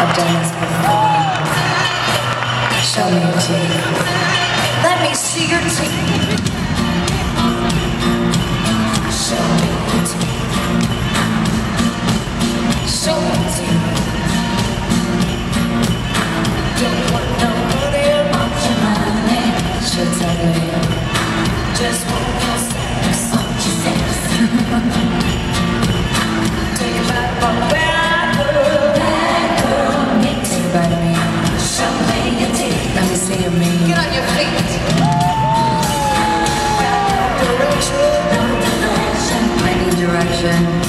I've done this before. Show me your teeth. Let me see your teeth. Show me your teeth. Show me your teeth. Don't want nobody about your money. Just heaven.